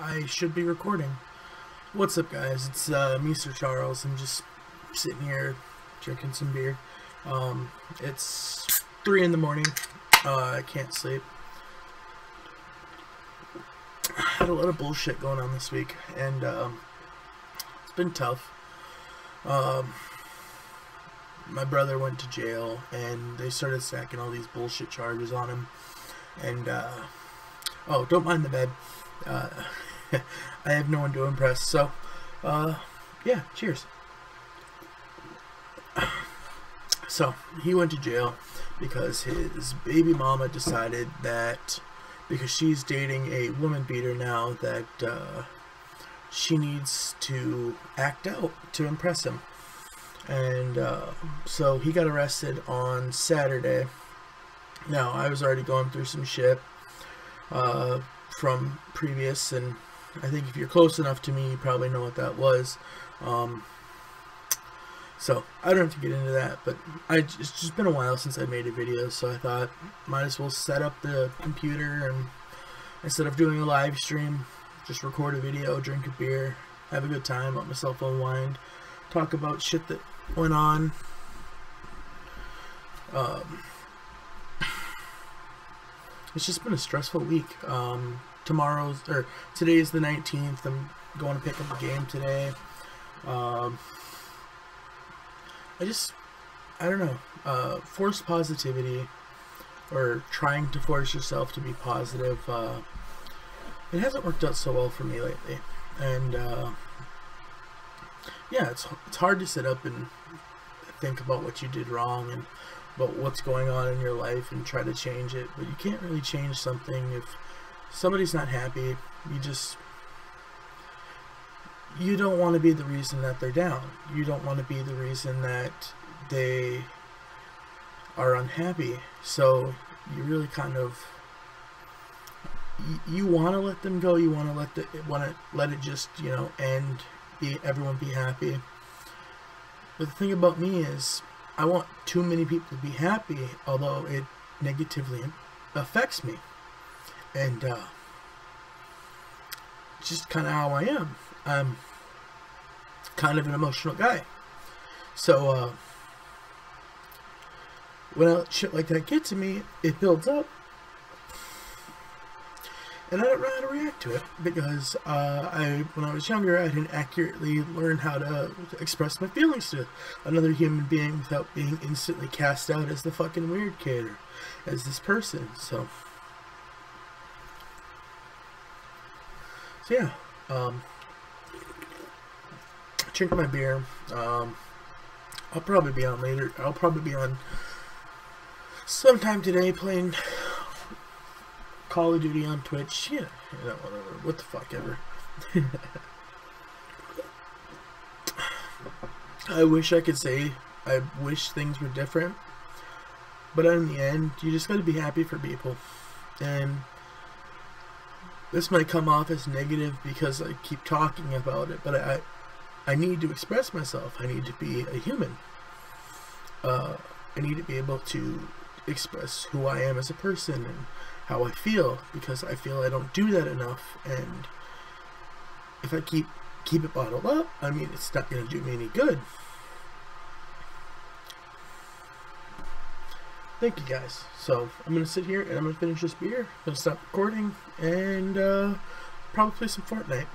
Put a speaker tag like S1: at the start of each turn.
S1: I should be recording. What's up, guys? It's uh, Sir Charles. I'm just sitting here drinking some beer. Um, it's 3 in the morning. Uh, I can't sleep. I had a lot of bullshit going on this week, and um, it's been tough. Um, my brother went to jail, and they started stacking all these bullshit charges on him. And, uh, oh, don't mind the bed. Uh, I have no one to impress. So, uh, yeah, cheers. So, he went to jail because his baby mama decided that because she's dating a woman beater now that uh, she needs to act out to impress him. And uh, so he got arrested on Saturday. Now, I was already going through some shit uh, from previous, and I think if you're close enough to me, you probably know what that was. Um, so I don't have to get into that, but I, it's just been a while since I made a video, so I thought might as well set up the computer and instead of doing a live stream, just record a video, drink a beer, have a good time, let myself unwind, talk about shit that went on. Um, it's just been a stressful week. Um, tomorrow's or today is the 19th. I'm going to pick up a game today. Um, I just I don't know. Uh, positivity or trying to force yourself to be positive. Uh, it hasn't worked out so well for me lately, and uh, yeah, it's it's hard to sit up and think about what you did wrong and about what's going on in your life and try to change it. But you can't really change something if somebody's not happy. You just you don't want to be the reason that they're down. You don't want to be the reason that they are unhappy. So you really kind of you, want to let them go. You want to let the want to let it just you know end. Be everyone be happy. But the thing about me is, I want too many people to be happy, although it negatively affects me, and uh, just kind of how I am. I'm kind of an emotional guy. So, uh, when shit like that gets to me, it builds up. And I don't know how to react to it because uh, I, when I was younger, I didn't accurately learn how to express my feelings to another human being without being instantly cast out as the fucking weird kid or as this person. So, so yeah, um, drink my beer. Um, I'll probably be on later. I'll probably be on sometime today playing Call of Duty on Twitch. Yeah, yeah whatever. What the fuck ever. I wish I could say I wish things were different. But in the end, you just gotta be happy for people. And this might come off as negative because I keep talking about it, but I I need to express myself. I need to be a human. Uh, I need to be able to express who I am as a person and how I feel because I feel I don't do that enough. And if I keep keep it bottled up, I mean, it's not going to do me any good. Thank you guys. So I'm to sit here and I'm to finish this beer. I'm to stop recording and uh, probably play some Fortnite.